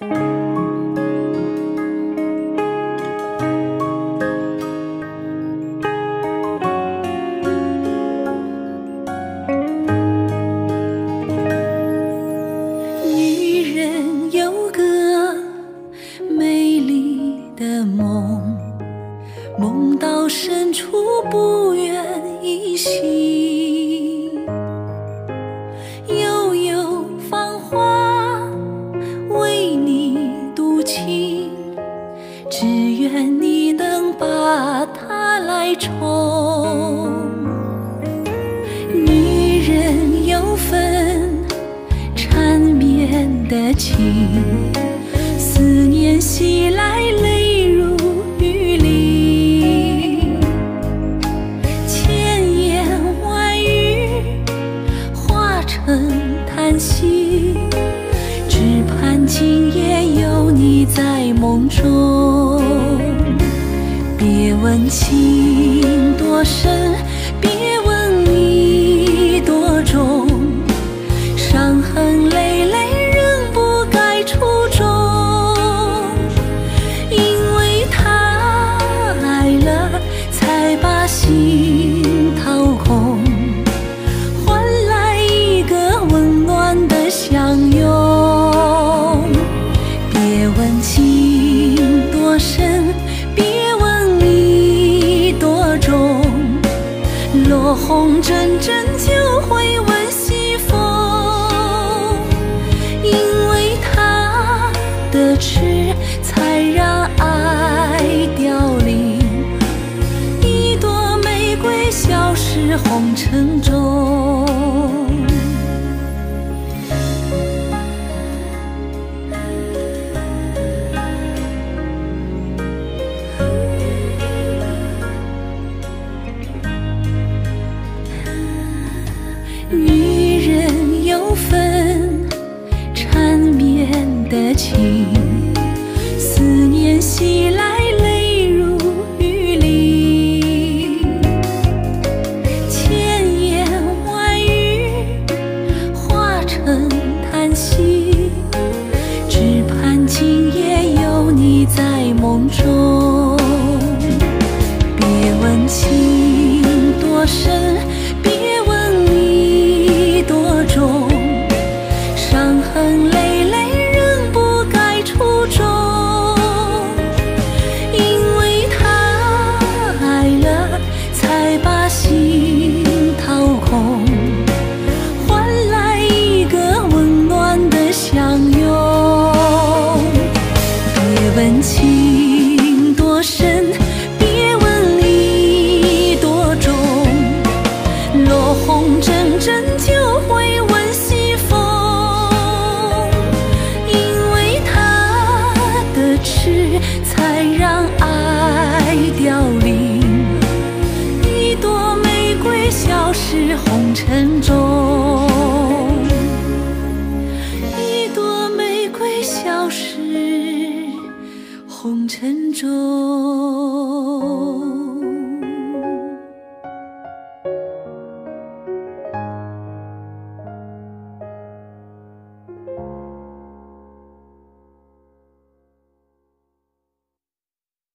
女人有个美丽的梦，梦到深处不愿依稀。它来宠。女人有份缠绵的情，思念袭来泪如雨淋，千言万语化成叹息，只盼今夜有你在梦中。别问情多深，别问你多重，伤痕累累仍不改初衷。因为他爱了，才把心掏空，换来一个温暖的相拥。别问情多深，红阵阵就会问西风。因为他的痴，才让爱凋零，一朵玫瑰消失红尘中。情，思念袭来泪如雨淋，千言万语化成叹息，只盼今夜有你在梦中。别问情多深，沉重。